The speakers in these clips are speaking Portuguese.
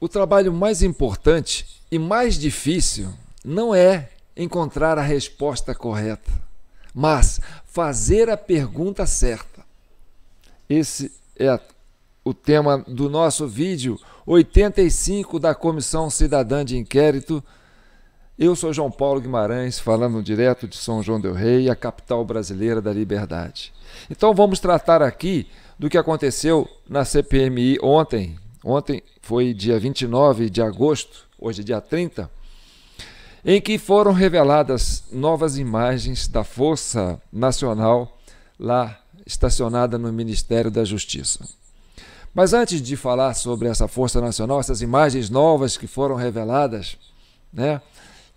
o trabalho mais importante e mais difícil não é encontrar a resposta correta, mas fazer a pergunta certa. Esse é o tema do nosso vídeo 85 da Comissão Cidadã de Inquérito. Eu sou João Paulo Guimarães, falando direto de São João del Rei, a capital brasileira da liberdade. Então vamos tratar aqui do que aconteceu na CPMI ontem. Ontem foi dia 29 de agosto, hoje é dia 30, em que foram reveladas novas imagens da Força Nacional lá estacionada no Ministério da Justiça. Mas antes de falar sobre essa Força Nacional, essas imagens novas que foram reveladas, né?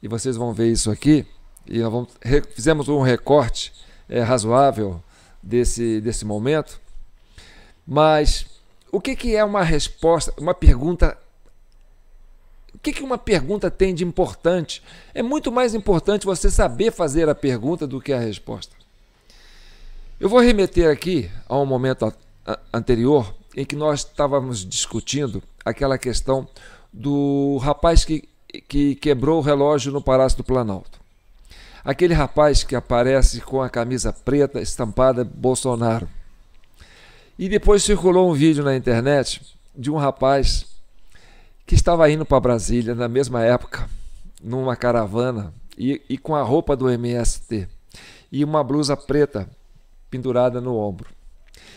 E vocês vão ver isso aqui, e vamos, fizemos um recorte é, razoável desse, desse momento. Mas o que, que é uma resposta, uma pergunta o que, que uma pergunta tem de importante? É muito mais importante você saber fazer a pergunta do que a resposta. Eu vou remeter aqui a um momento anterior em que nós estávamos discutindo aquela questão do rapaz que, que quebrou o relógio no Palácio do Planalto. Aquele rapaz que aparece com a camisa preta estampada Bolsonaro. E depois circulou um vídeo na internet de um rapaz que estava indo para Brasília na mesma época, numa caravana, e, e com a roupa do MST, e uma blusa preta pendurada no ombro.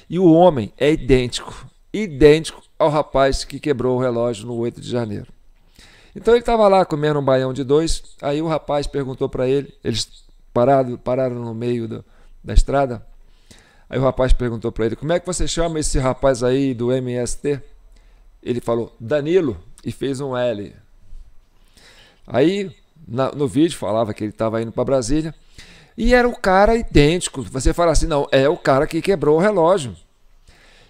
E o homem é idêntico, idêntico ao rapaz que quebrou o relógio no 8 de janeiro. Então ele estava lá comendo um baião de dois, aí o rapaz perguntou para ele, eles parado, pararam no meio do, da estrada, aí o rapaz perguntou para ele, como é que você chama esse rapaz aí do MST? Ele falou, Danilo e fez um L. Aí na, no vídeo falava que ele estava indo para Brasília e era o cara idêntico. Você fala assim, não, é o cara que quebrou o relógio.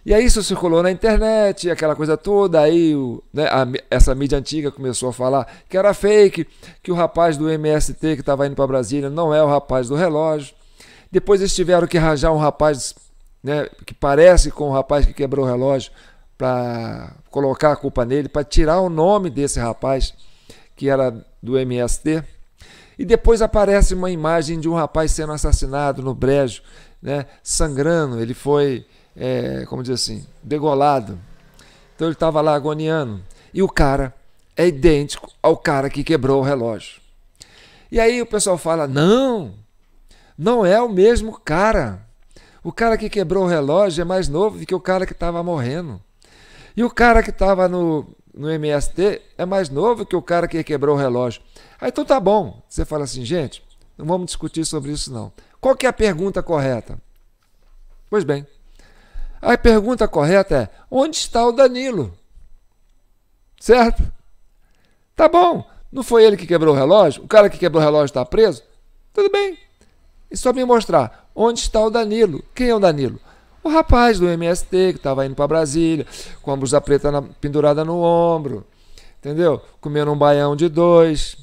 E aí isso circulou na internet, aquela coisa toda, aí o, né, a, essa mídia antiga começou a falar que era fake, que o rapaz do MST que estava indo para Brasília não é o rapaz do relógio. Depois eles tiveram que arranjar um rapaz né, que parece com o rapaz que quebrou o relógio para colocar a culpa nele, para tirar o nome desse rapaz que era do MST. E depois aparece uma imagem de um rapaz sendo assassinado no brejo, né, sangrando. Ele foi, é, como diz assim, degolado. Então ele estava lá agoniando. E o cara é idêntico ao cara que quebrou o relógio. E aí o pessoal fala: não, não é o mesmo cara. O cara que quebrou o relógio é mais novo do que o cara que estava morrendo. E o cara que estava no, no MST é mais novo que o cara que quebrou o relógio. Aí então tá bom. Você fala assim, gente, não vamos discutir sobre isso não. Qual que é a pergunta correta? Pois bem, a pergunta correta é: onde está o Danilo? Certo? Tá bom. Não foi ele que quebrou o relógio? O cara que quebrou o relógio está preso? Tudo bem. É só me mostrar onde está o Danilo. Quem é o Danilo? O rapaz do MST que estava indo para Brasília, com a blusa preta na, pendurada no ombro, entendeu? Comendo um baião de dois,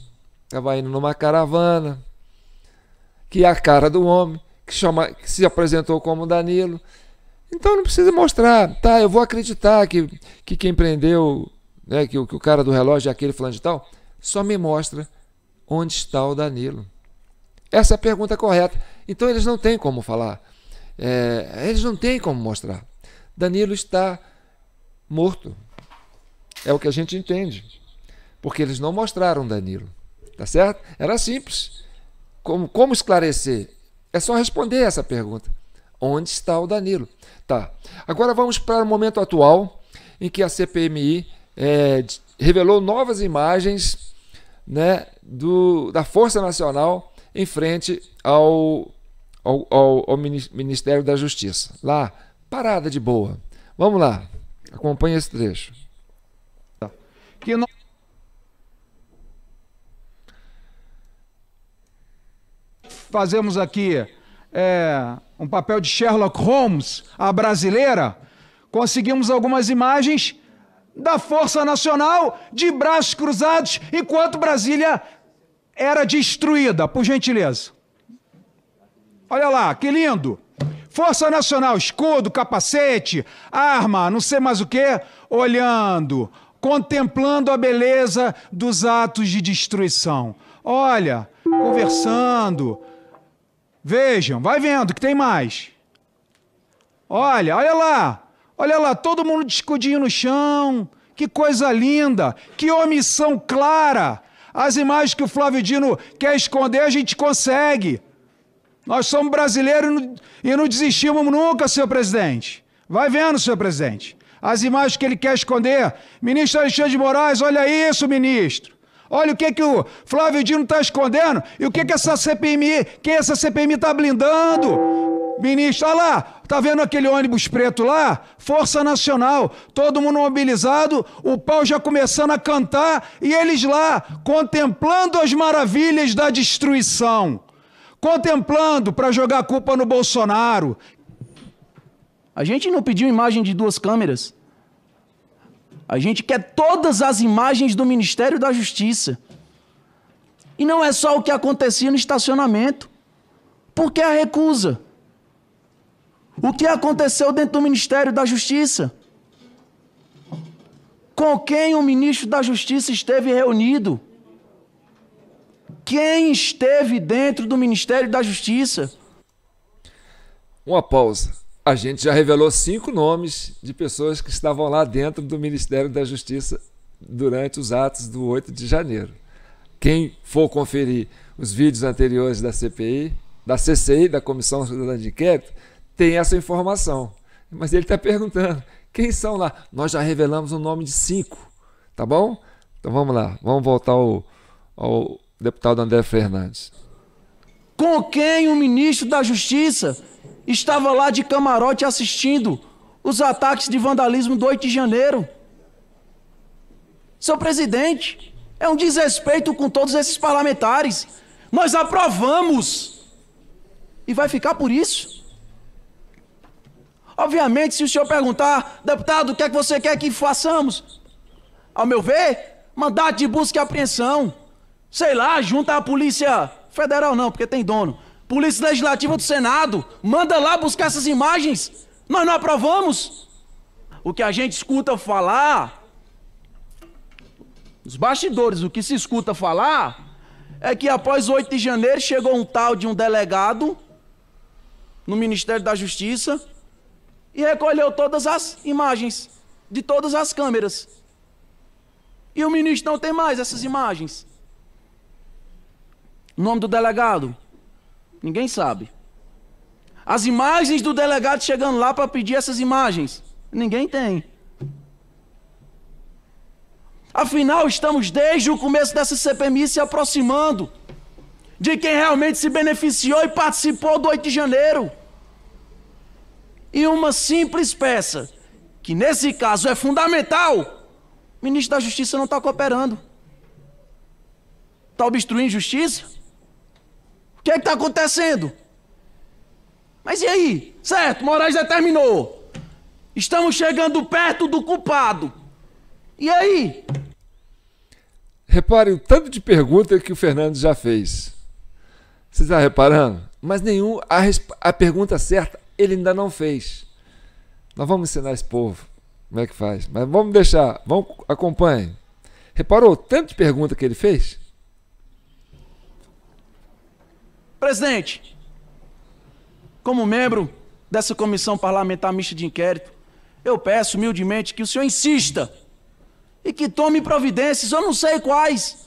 estava indo numa caravana, que é a cara do homem, que, chama, que se apresentou como Danilo. Então não precisa mostrar, tá? Eu vou acreditar que, que quem prendeu, né, que, que o cara do relógio é aquele falando de tal, só me mostra onde está o Danilo. Essa é a pergunta correta. Então eles não têm como falar é, eles não têm como mostrar. Danilo está morto. É o que a gente entende. Porque eles não mostraram Danilo. Tá certo? Era simples. Como, como esclarecer? É só responder essa pergunta. Onde está o Danilo? Tá. Agora vamos para o momento atual em que a CPMI é, revelou novas imagens né, do, da Força Nacional em frente ao ao, ao, ao Ministério da Justiça. Lá, parada de boa. Vamos lá, acompanhe esse trecho. Que não... Fazemos aqui é, um papel de Sherlock Holmes, a brasileira, conseguimos algumas imagens da Força Nacional de braços cruzados enquanto Brasília era destruída. Por gentileza. Olha lá, que lindo. Força Nacional, escudo, capacete, arma, não sei mais o que, olhando contemplando a beleza dos atos de destruição. Olha, conversando. Vejam, vai vendo que tem mais. Olha, olha lá. Olha lá, todo mundo de escudinho no chão. Que coisa linda. Que omissão clara. As imagens que o Flávio Dino quer esconder, a gente consegue. Nós somos brasileiros e não desistimos nunca, senhor presidente. Vai vendo, senhor presidente. As imagens que ele quer esconder. Ministro Alexandre de Moraes, olha isso, ministro. Olha o que, que o Flávio Dino está escondendo e o que, que essa CPMI, que essa CPMI está blindando. Ministro, olha lá, tá vendo aquele ônibus preto lá? Força Nacional, todo mundo mobilizado, o pau já começando a cantar e eles lá, contemplando as maravilhas da destruição contemplando para jogar a culpa no Bolsonaro. A gente não pediu imagem de duas câmeras. A gente quer todas as imagens do Ministério da Justiça. E não é só o que acontecia no estacionamento. Por que a recusa? O que aconteceu dentro do Ministério da Justiça? Com quem o ministro da Justiça esteve reunido? Quem esteve dentro do Ministério da Justiça? Uma pausa. A gente já revelou cinco nomes de pessoas que estavam lá dentro do Ministério da Justiça durante os atos do 8 de janeiro. Quem for conferir os vídeos anteriores da CPI, da CCI, da Comissão de Inquérito, tem essa informação. Mas ele está perguntando: quem são lá? Nós já revelamos o nome de cinco, tá bom? Então vamos lá, vamos voltar ao, ao deputado André Fernandes. Com quem o ministro da Justiça estava lá de camarote assistindo os ataques de vandalismo do 8 de janeiro? Seu presidente, é um desrespeito com todos esses parlamentares. Nós aprovamos. E vai ficar por isso. Obviamente, se o senhor perguntar, deputado, o que é que você quer que façamos? Ao meu ver, mandato de busca e apreensão sei lá, junta a polícia federal não, porque tem dono. Polícia Legislativa do Senado, manda lá buscar essas imagens. Nós não aprovamos. O que a gente escuta falar, os bastidores, o que se escuta falar, é que após 8 de janeiro chegou um tal de um delegado no Ministério da Justiça e recolheu todas as imagens de todas as câmeras. E o ministro não tem mais essas imagens. O nome do delegado? Ninguém sabe. As imagens do delegado chegando lá para pedir essas imagens? Ninguém tem. Afinal, estamos desde o começo dessa CPMI se aproximando de quem realmente se beneficiou e participou do 8 de janeiro. E uma simples peça, que nesse caso é fundamental, o ministro da Justiça não está cooperando. Está obstruindo justiça? O que é está acontecendo? Mas e aí? Certo, Moraes determinou. Estamos chegando perto do culpado. E aí? Repare o tanto de pergunta que o Fernando já fez. Você está reparando? Mas nenhum. A, a pergunta certa ele ainda não fez. Nós vamos ensinar esse povo como é que faz. Mas vamos deixar. Vamos, acompanhe. Reparou tanto de pergunta que ele fez? Presidente, como membro dessa comissão parlamentar mista de inquérito, eu peço humildemente que o senhor insista e que tome providências, eu não sei quais.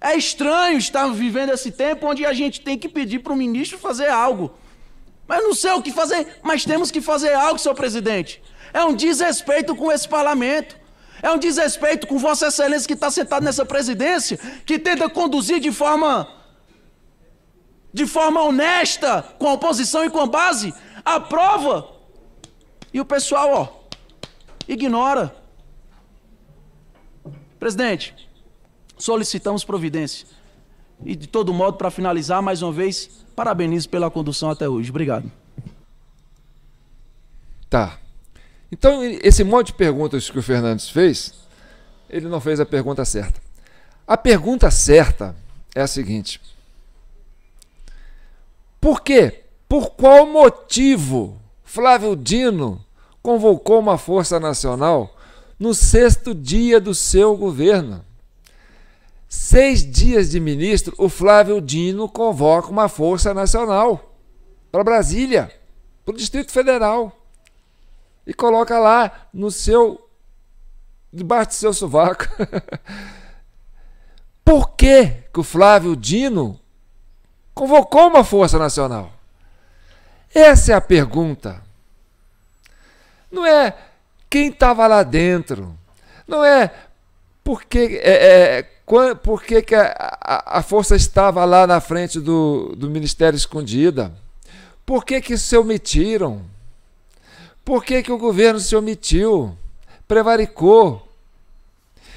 É estranho estar vivendo esse tempo onde a gente tem que pedir para o ministro fazer algo. Mas não sei o que fazer, mas temos que fazer algo, senhor presidente. É um desrespeito com esse parlamento. É um desrespeito com Vossa Excelência que está sentado nessa presidência, que tenta conduzir de forma de forma honesta, com a oposição e com a base, aprova. E o pessoal, ó, ignora. Presidente, solicitamos providência. E de todo modo, para finalizar, mais uma vez, parabenizo pela condução até hoje. Obrigado. Tá. Então, esse monte de perguntas que o Fernandes fez, ele não fez a pergunta certa. A pergunta certa é a seguinte: por quê? Por qual motivo Flávio Dino convocou uma força nacional no sexto dia do seu governo. Seis dias de ministro, o Flávio Dino convoca uma força nacional para Brasília, para o Distrito Federal, e coloca lá no seu debaixo do seu sovaco. Por que, que o Flávio Dino convocou uma força nacional? Essa é a pergunta. Não é quem estava lá dentro. Não é por que, é, é, por que, que a, a, a, força estava lá na frente do, do Ministério Escondida. Por que, que se omitiram? Por que, que o governo se omitiu? Prevaricou?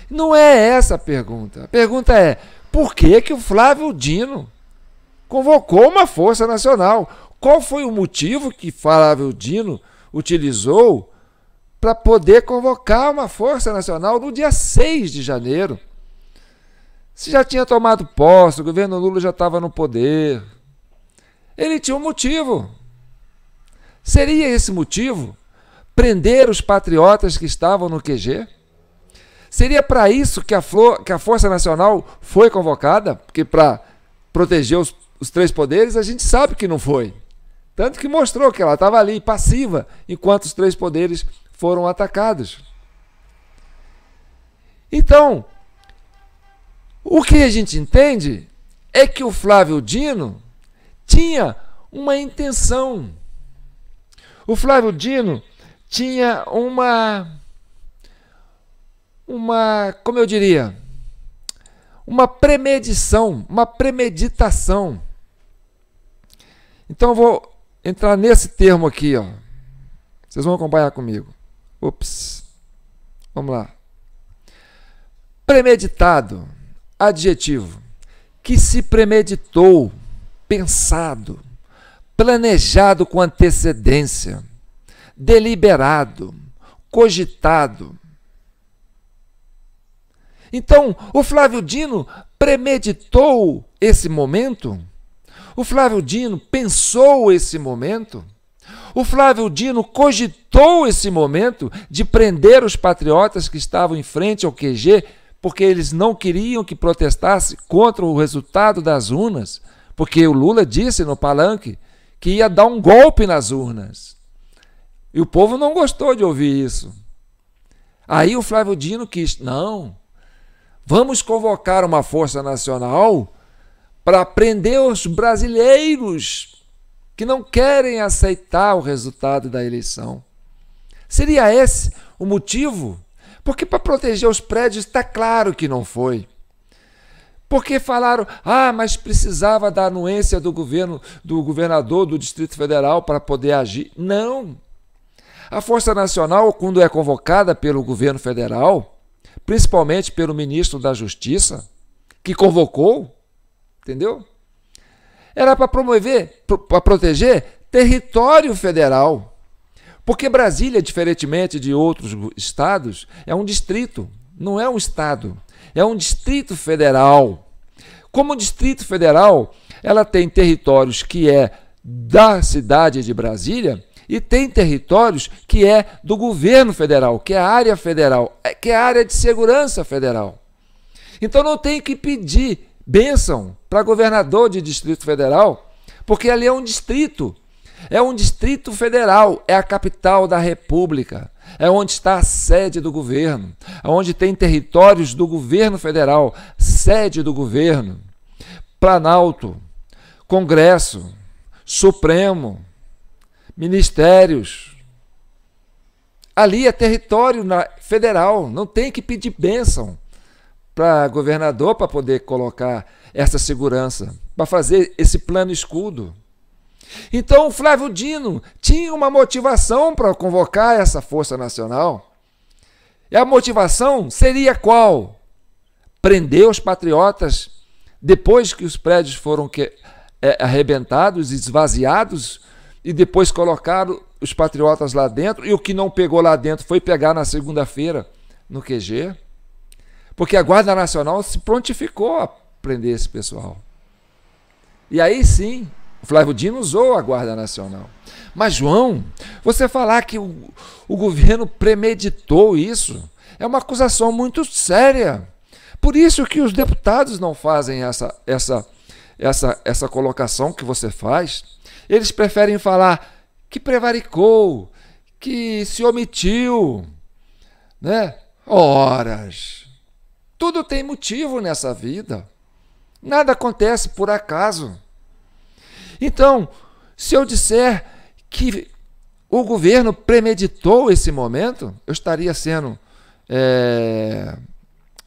Não é essa a pergunta. A pergunta é: por que, que o Flávio Dino convocou uma força nacional? Qual foi o motivo que Flávio Dino utilizou para poder convocar uma força nacional no dia 6 de janeiro? Se já tinha tomado posse, o governo Lula já estava no poder. Ele tinha um motivo. Seria esse motivo prender os patriotas que estavam no QG? Seria para isso que a, Flor, que a Força Nacional foi convocada? Porque para proteger os, os três poderes, a gente sabe que não foi. Tanto que mostrou que ela estava ali, passiva, enquanto os três poderes foram atacados. Então, o que a gente entende é que o Flávio Dino tinha uma intenção. O Flávio Dino tinha uma uma, como eu diria, uma premedição, uma premeditação. Então eu vou entrar nesse termo aqui, ó. Vocês vão acompanhar comigo. Ups. Vamos lá. Premeditado, adjetivo, que se premeditou, pensado, planejado com antecedência, deliberado, cogitado, então, o Flávio Dino premeditou esse momento? O Flávio Dino pensou esse momento? O Flávio Dino cogitou esse momento de prender os patriotas que estavam em frente ao QG porque eles não queriam que protestasse contra o resultado das urnas, porque o Lula disse no palanque que ia dar um golpe nas urnas. E o povo não gostou de ouvir isso. Aí o Flávio Dino quis, não, Vamos convocar uma força nacional para prender os brasileiros que não querem aceitar o resultado da eleição. Seria esse o motivo? Porque para proteger os prédios está claro que não foi. Porque falaram, ah, mas precisava da anuência do governo, do governador do Distrito Federal para poder agir. Não. A Força Nacional, quando é convocada pelo governo federal, principalmente pelo ministro da Justiça, que convocou, entendeu? Era para promover, para proteger território federal. Porque Brasília, diferentemente de outros estados, é um distrito, não é um estado, é um distrito federal. Como distrito federal, ela tem territórios que é da cidade de Brasília e tem territórios que é do governo federal, que é a área federal, é, que é a área de segurança federal. Então não tem que pedir bênção para governador de distrito federal, porque ali é um distrito. É um distrito federal, é a capital da república, é onde está a sede do governo, é onde tem territórios do governo federal, sede do governo, Planalto, Congresso, Supremo, ministérios. Ali é território federal, não tem que pedir bênção para governador para poder colocar essa segurança, para fazer esse plano escudo. Então Flávio Dino tinha uma motivação para convocar essa Força Nacional. E a motivação seria qual? Prender os patriotas depois que os prédios foram que, é, arrebentados, esvaziados e depois colocaram os patriotas lá dentro, e o que não pegou lá dentro foi pegar na segunda-feira no QG, porque a Guarda Nacional se prontificou a prender esse pessoal. E aí sim, Flávio Dino usou a Guarda Nacional. Mas, João, você falar que o, o governo premeditou isso, É uma acusação muito séria. Por isso que os deputados não fazem essa, essa, essa, essa colocação que você faz. Eles preferem falar que prevaricou, que se omitiu, né? Horas. Tudo tem motivo nessa vida. Nada acontece por acaso. Então, se eu disser que o governo premeditou esse momento, eu estaria sendo é,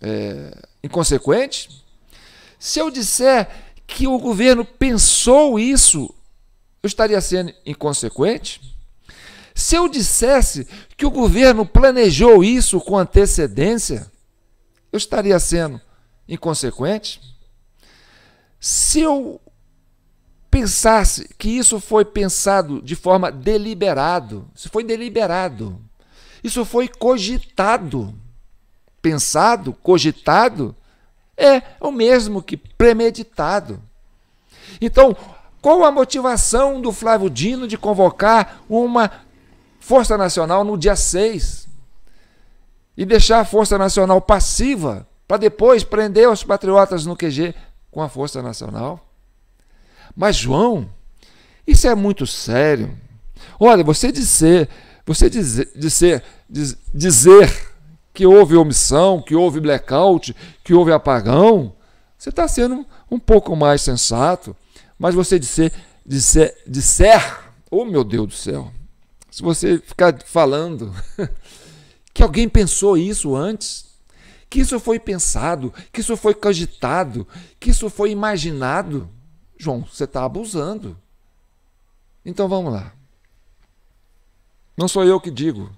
é, inconsequente? Se eu disser que o governo pensou isso, eu estaria sendo inconsequente? Se eu dissesse que o governo planejou isso com antecedência, eu estaria sendo inconsequente? Se eu pensasse que isso foi pensado de forma deliberado, isso foi deliberado, isso foi cogitado, pensado, cogitado, é o mesmo que premeditado. Então, qual a motivação do Flávio Dino de convocar uma Força Nacional no dia 6 e deixar a Força Nacional passiva para depois prender os patriotas no QG com a Força Nacional? Mas, João, isso é muito sério. Olha, você dizer, você dizer, dizer, dizer que houve omissão, que houve blackout, que houve apagão, você está sendo um pouco mais sensato. Mas você disser, disser, disser, oh meu Deus do céu, se você ficar falando que alguém pensou isso antes, que isso foi pensado, que isso foi cogitado, que isso foi imaginado, João, você está abusando. Então vamos lá. Não sou eu que digo.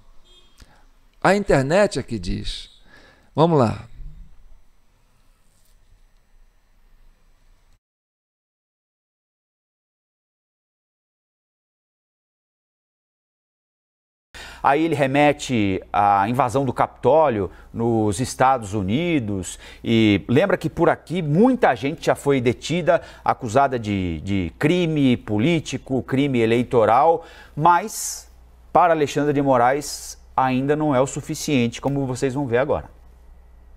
A internet é que diz. Vamos lá. Aí ele remete à invasão do Capitólio nos Estados Unidos e lembra que por aqui muita gente já foi detida, acusada de, de crime político, crime eleitoral, mas para Alexandre de Moraes ainda não é o suficiente, como vocês vão ver agora.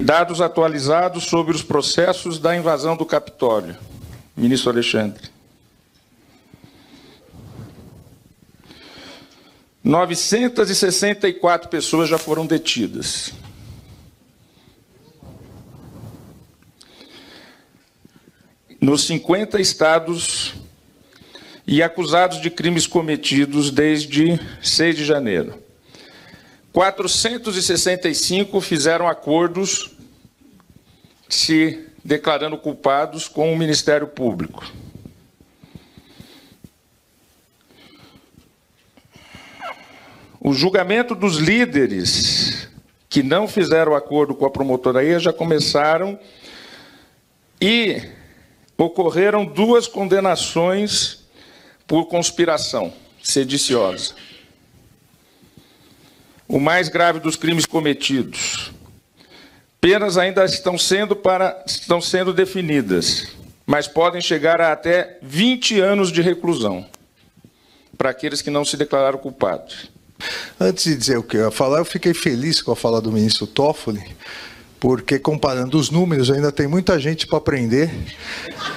Dados atualizados sobre os processos da invasão do Capitólio. Ministro Alexandre. 964 pessoas já foram detidas. Nos 50 estados e acusados de crimes cometidos desde 6 de janeiro. 465 fizeram acordos se declarando culpados com o Ministério Público. O julgamento dos líderes que não fizeram acordo com a promotoria já começaram e ocorreram duas condenações por conspiração sediciosa. O mais grave dos crimes cometidos. Penas ainda estão sendo, para, estão sendo definidas, mas podem chegar a até 20 anos de reclusão para aqueles que não se declararam culpados. Antes de dizer o que eu ia falar, eu fiquei feliz com a fala do ministro Toffoli, porque comparando os números, ainda tem muita gente para aprender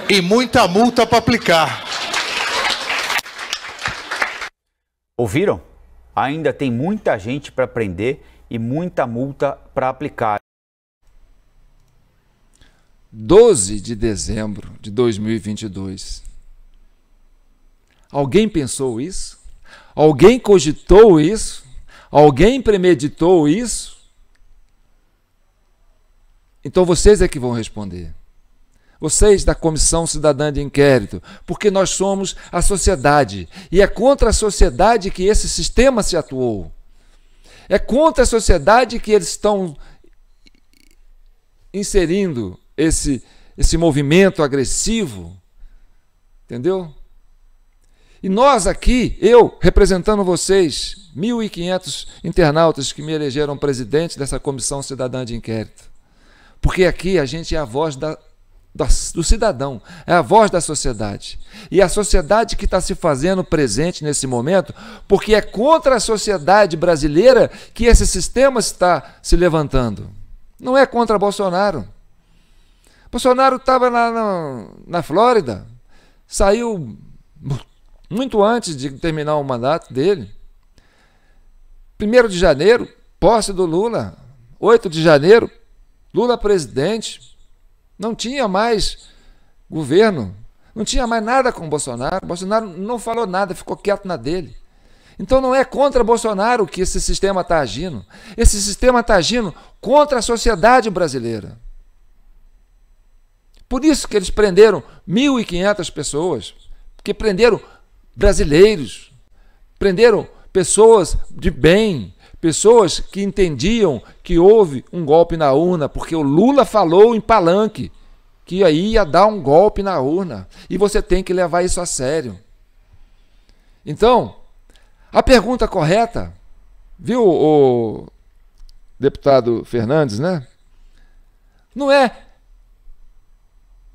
e muita multa para aplicar. Ouviram? Ainda tem muita gente para aprender e muita multa para aplicar. 12 de dezembro de 2022. Alguém pensou isso? Alguém cogitou isso? Alguém premeditou isso? Então vocês é que vão responder. Vocês da Comissão Cidadã de Inquérito, porque nós somos a sociedade e é contra a sociedade que esse sistema se atuou. É contra a sociedade que eles estão inserindo esse, esse movimento agressivo. Entendeu? E nós aqui, eu representando vocês, 1.500 internautas que me elegeram presidente dessa Comissão Cidadã de Inquérito. Porque aqui a gente é a voz da do cidadão, é a voz da sociedade. E a sociedade que está se fazendo presente nesse momento, porque é contra a sociedade brasileira que esse sistema está se levantando. Não é contra Bolsonaro. Bolsonaro estava na, na, na Flórida, saiu muito antes de terminar o mandato dele. 1 de janeiro, posse do Lula. 8 de janeiro, Lula presidente. Não tinha mais governo, não tinha mais nada com Bolsonaro. Bolsonaro não falou nada, ficou quieto na dele. Então não é contra Bolsonaro que esse sistema está agindo. Esse sistema está agindo contra a sociedade brasileira. Por isso que eles prenderam 1.500 pessoas, porque prenderam brasileiros, prenderam pessoas de bem, Pessoas que entendiam que houve um golpe na urna, porque o Lula falou em palanque que aí ia dar um golpe na urna. E você tem que levar isso a sério. Então, a pergunta correta, viu, o deputado Fernandes, né? Não é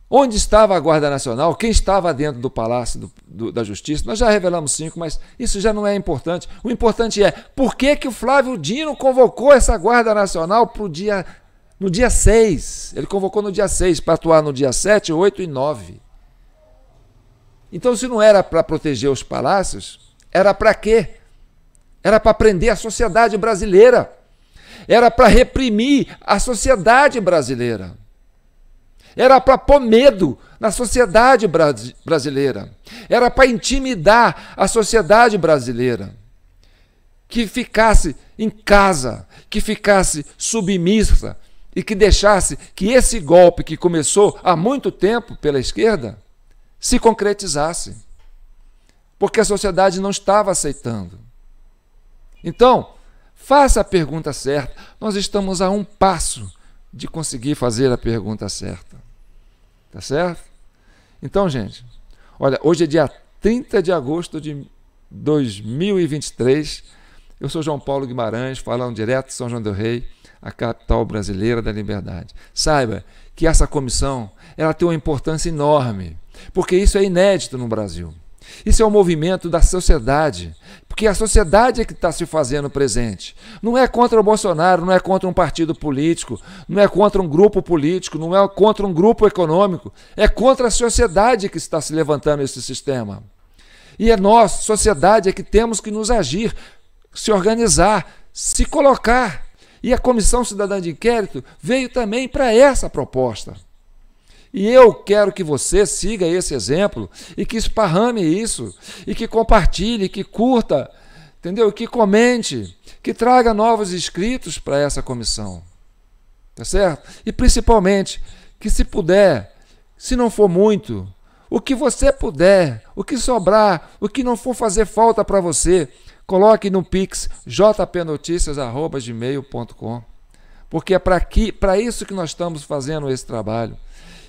Onde estava a Guarda Nacional? Quem estava dentro do Palácio do, do, da Justiça? Nós já revelamos cinco, mas isso já não é importante. O importante é por que, que o Flávio Dino convocou essa Guarda Nacional pro dia, no dia 6. Ele convocou no dia 6 para atuar no dia 7, 8 e 9. Então, se não era para proteger os palácios, era para quê? Era para prender a sociedade brasileira. Era para reprimir a sociedade brasileira. Era para pôr medo na sociedade brasileira. Era para intimidar a sociedade brasileira. Que ficasse em casa, que ficasse submissa e que deixasse que esse golpe que começou há muito tempo pela esquerda se concretizasse. Porque a sociedade não estava aceitando. Então, faça a pergunta certa. Nós estamos a um passo de conseguir fazer a pergunta certa. Tá certo? Então, gente, olha, hoje é dia 30 de agosto de 2023. Eu sou João Paulo Guimarães, falando direto de São João del Rei, a capital brasileira da liberdade. Saiba que essa comissão ela tem uma importância enorme, porque isso é inédito no Brasil. Isso é um movimento da sociedade, porque a sociedade é que está se fazendo presente. Não é contra o Bolsonaro, não é contra um partido político, não é contra um grupo político, não é contra um grupo econômico, é contra a sociedade que está se levantando esse sistema. E é nós, sociedade, é que temos que nos agir, se organizar, se colocar. E a Comissão Cidadã de Inquérito veio também para essa proposta. E eu quero que você siga esse exemplo e que esparrame isso, e que compartilhe, que curta, entendeu? Que comente, que traga novos inscritos para essa comissão. Tá certo? E principalmente, que se puder, se não for muito, o que você puder, o que sobrar, o que não for fazer falta para você, coloque no Pix jpnoticias@gmail.com. Porque é para isso que nós estamos fazendo esse trabalho.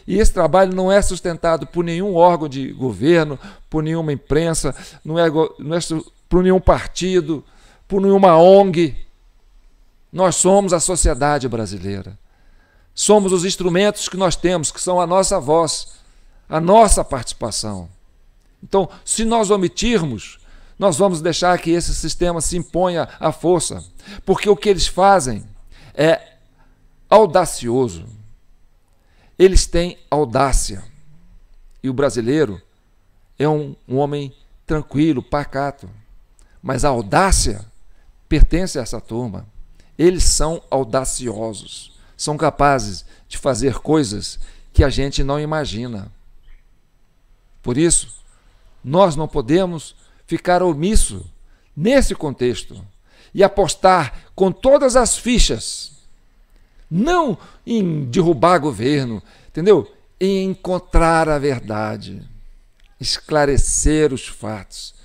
E esse trabalho não é sustentado por nenhum órgão de governo, por nenhuma imprensa, não é, não é por nenhum partido, por nenhuma ONG. Nós somos a sociedade brasileira. Somos os instrumentos que nós temos, que são a nossa voz, a nossa participação. Então, se nós omitirmos, nós vamos deixar que esse sistema se imponha à força, porque o que eles fazem é audacioso. Eles têm audácia. E o brasileiro é um, um homem tranquilo, pacato. Mas a audácia pertence a essa turma. Eles são audaciosos. São capazes de fazer coisas que a gente não imagina. Por isso, nós não podemos ficar omisso nesse contexto e apostar com todas as fichas não em derrubar governo, entendeu? Em encontrar a verdade, esclarecer os fatos,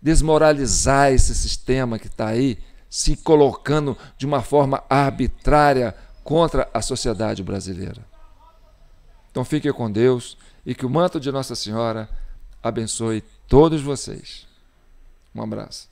desmoralizar esse sistema que está aí se colocando de uma forma arbitrária contra a sociedade brasileira. Então fique com Deus e que o manto de Nossa Senhora abençoe todos vocês. Um abraço.